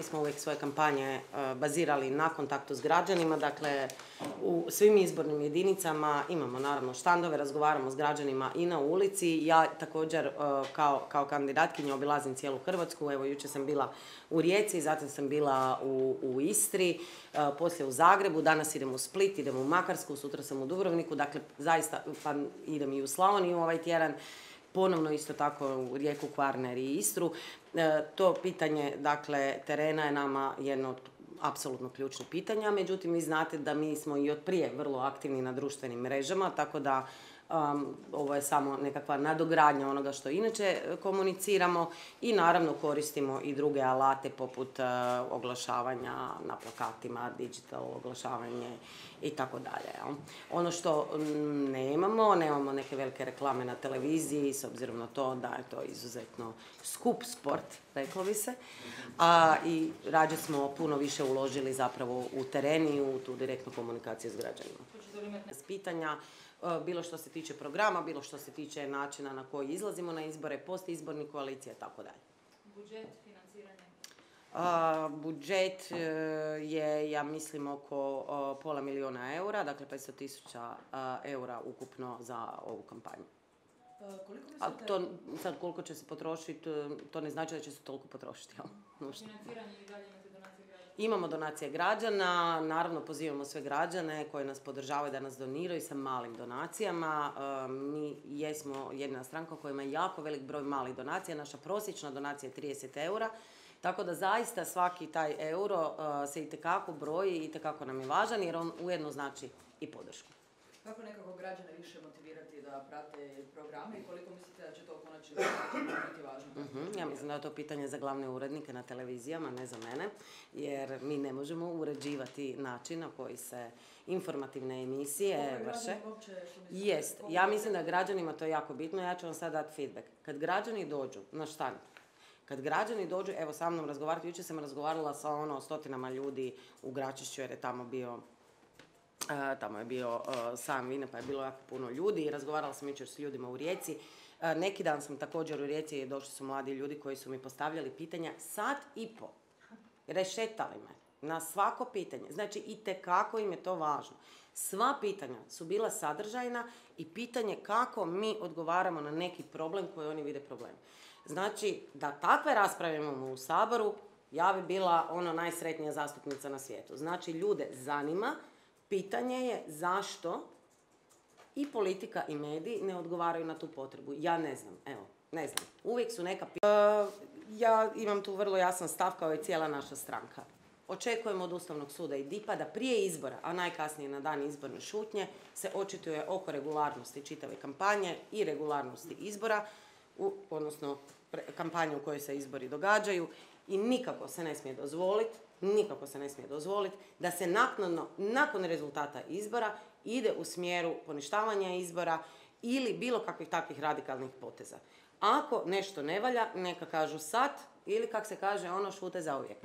mi smo uvijek svoje kampanje e, bazirali na kontaktu s građanima, dakle u svim izbornim jedinicama imamo naravno štandove, razgovaramo s građanima i na ulici. Ja također e, kao, kao kandidatkinja obilazim cijelu Hrvatsku, evo jučer sam bila u Rijeci, zatim sam bila u, u Istri, e, poslije u Zagrebu, danas idem u Split, idem u Makarsku, sutra sam u Dubrovniku, dakle zaista pa idem i u Slavoniju ovaj tjedan ponovno isto tako u Rijeku, Kvarner i Istru. E, to pitanje dakle terena je nama jedno od apsolutno ključnih pitanja, međutim vi znate da mi smo i od prije vrlo aktivni na društvenim mrežama, tako da um, ovo je samo nekakva nadogradnja onoga što inače e, komuniciramo i naravno koristimo i druge alate poput uh, oglašavanja na plakatima, digital oglašavanje i tako dalje. Ono što nemamo, nemamo neke velike reklame na televiziji s obzirom na to da je to izuzetno skup sport, reklo bi se. A i rađe smo puno više uložili zapravo u teren i u tu direktnu komunikaciju s građanima. S pitanja bilo što se tiče programa, bilo što se tiče načina na koji izlazimo na izbore, post izborni koalicije, tako dalje. Budžet, financiranje? budžet e, je, ja mislim, oko pola milijuna eura, dakle 500 tisuća eura ukupno za ovu kampanju. Koliko A to sad koliko će se potrošiti, to ne znači da će se toliko potrošiti. Financiranje i dalje? Imamo donacije građana, naravno pozivamo sve građane koji nas podržavaju da nas doniraju sa malim donacijama. E, Mi jesmo jedna stranka koja ima jako velik broj malih donacija, naša prosječna donacija je 30 eura, tako da zaista svaki taj euro e, se itekako broji i itekako nam je važan jer on ujedno znači i podršku. Kako nekako građane više motivirati da prate programe i koliko mislite da će to u konačnici biti važno? Mhm, Ja mislim da je to pitanje za glavne urednike na televizijama, ne za mene, jer mi ne možemo uređivati način na koji se informativne emisije vrše. Jest, ja mislim da građanima to je jako bitno, ja ću vam sad dati feedback. Kad građani dođu na štand, kad građani dođu, evo sa mnom razgovarati, jučer sam razgovarala sa ono stotinama ljudi u Gračišću jer je tamo bio tamo je bio e, sam Vine pa je bilo jako puno ljudi i razgovarala sam jučer s ljudima u Rijeci. E, neki dan sam također u Rijeci došli su mladi ljudi koji su mi postavljali pitanja sat i po. Rešetali me na svako pitanje. Znači i kako im je to važno. Sva pitanja su bila sadržajna i pitanje kako mi odgovaramo na neki problem koji oni vide problem. Znači da takve rasprave imamo u Saboru, ja bi bila ono najsretnija zastupnica na svijetu. Znači ljude zanima, pitanje je zašto i politika i mediji ne odgovaraju na tu potrebu. Ja ne znam, evo, ne znam. Uvijek su neka pi- E, ja imam tu vrlo jasan stav kao i cijela naša stranka. Očekujemo od Ustavnog suda i DIPA da prije izbora, a najkasnije na dan izborne šutnje, se očituje oko regularnosti čitave kampanje i regularnosti izbora, u, odnosno pre- kampanje u kojoj se izbori događaju i nikako se ne smije dozvoliti, nikako se ne smije dozvoliti da se naknadno, nakon rezultata izbora ide u smjeru poništavanja izbora ili bilo kakvih takvih radikalnih poteza. Ako nešto ne valja, neka kažu sad ili kak se kaže ono šute zauvijek.